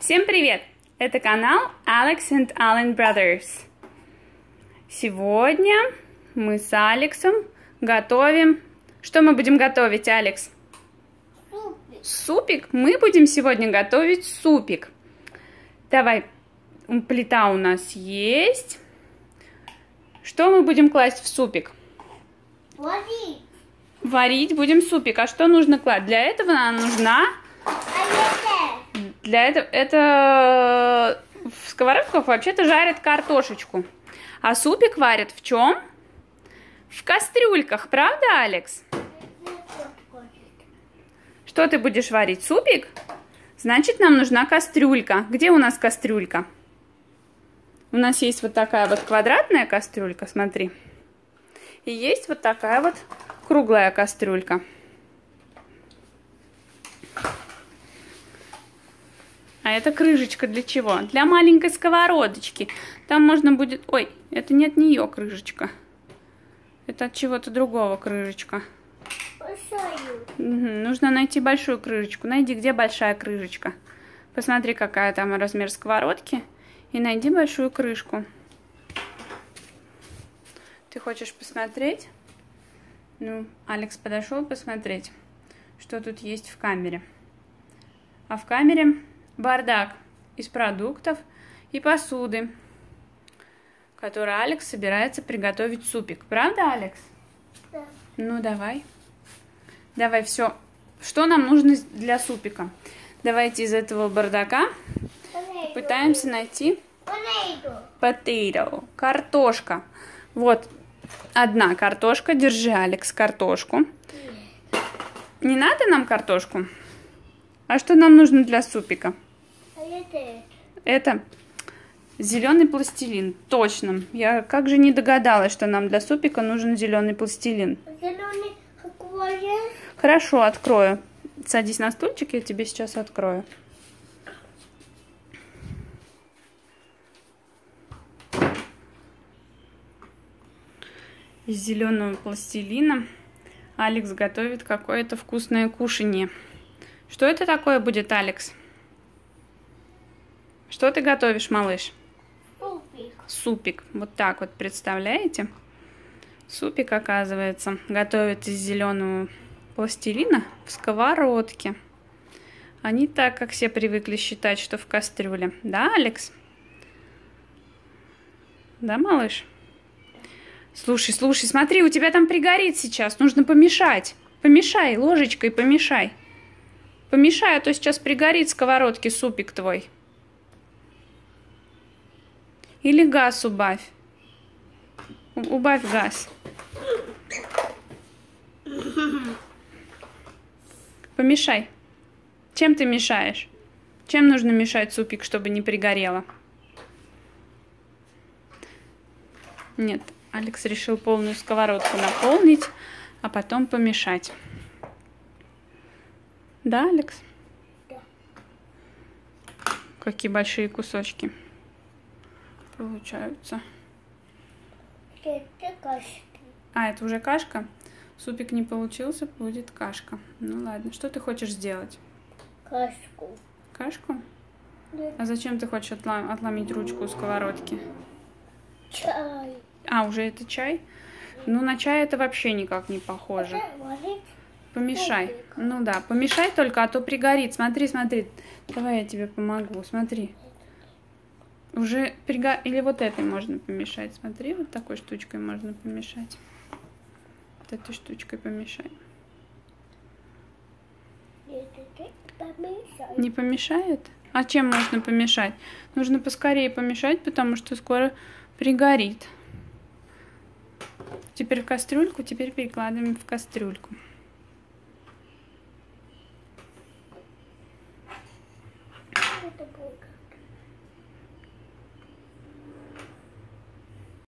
Всем привет! Это канал Alex and Allen Brothers. Сегодня мы с Алексом готовим... Что мы будем готовить, Алекс? Супик. Супик? Мы будем сегодня готовить супик. Давай, плита у нас есть. Что мы будем класть в супик? Варить. Варить будем супик. А что нужно класть? Для этого нам нужна... Это? Для этого... Это в сковородках вообще-то жарят картошечку. А супик варят в чем? В кастрюльках, правда, Алекс? Что ты будешь варить? Супик? Значит, нам нужна кастрюлька. Где у нас кастрюлька? У нас есть вот такая вот квадратная кастрюлька, смотри. И есть вот такая вот круглая кастрюлька. А это крышечка для чего? Для маленькой сковородочки. Там можно будет... Ой, это не от нее крышечка. Это от чего-то другого крышечка. Мгм, Нужно найти большую крышечку. Найди, где большая крышечка. Посмотри, какая там размер сковородки. И найди большую крышку. Ты хочешь посмотреть? Ну, Алекс подошел посмотреть, что тут есть в камере. А в камере бардак из продуктов и посуды, который Алекс собирается приготовить супик. Правда, Алекс? Да. Ну, давай. Давай, все. Что нам нужно для супика? Давайте из этого бардака пытаемся найти potato, картошка. Вот одна картошка. Держи, Алекс, картошку. Не надо нам картошку? А что нам нужно для супика? Это? Это зеленый пластилин. Точно. Я как же не догадалась, что нам для супика нужен зеленый пластилин. Зеленый аквариум. Хорошо, открою. Садись на стульчик, я тебе сейчас открою. Из зеленого пластилина Алекс готовит какое-то вкусное кушанье. Что это такое будет, Алекс? Что ты готовишь, малыш? Супик. Супик. Вот так вот, представляете? Супик, оказывается, готовят из зеленого пластилина в сковородке. Не так, как все привыкли считать, что в кастрюле. Да, Алекс? Да, малыш? Слушай, слушай, смотри, у тебя там пригорит сейчас. Нужно помешать. Помешай, ложечкой помешай. Помешай, а то сейчас пригорит в сковородке супик твой. Или газ убавь. Убавь газ. Помешай. Чем ты мешаешь? Чем нужно мешать супик, чтобы не пригорело? Нет, Алекс решил полную сковородку наполнить, а потом помешать. Да, Алекс? Да. Какие большие кусочки получаются. Это кашки. А, это уже кашка? Супик не получился, будет кашка. Ну ладно, что ты хочешь сделать? Кашку. Кашку? Да. А зачем ты хочешь отла- отломить ручку у сковородки? Чай. А, уже это чай? Ну, на чай это вообще никак не похоже. Варить. Помешай. Супик. Ну да, помешай только, а то пригорит. Смотри, смотри. Давай я тебе помогу. Смотри. Уже приго... Или вот этой можно помешать. Смотри, вот такой штучкой можно помешать. Вот этой штучкой помешай. Не помешает? А чем можно помешать? Нужно поскорее помешать, потому что скоро пригорит. Теперь в кастрюльку, теперь перекладываем в кастрюльку. Это будет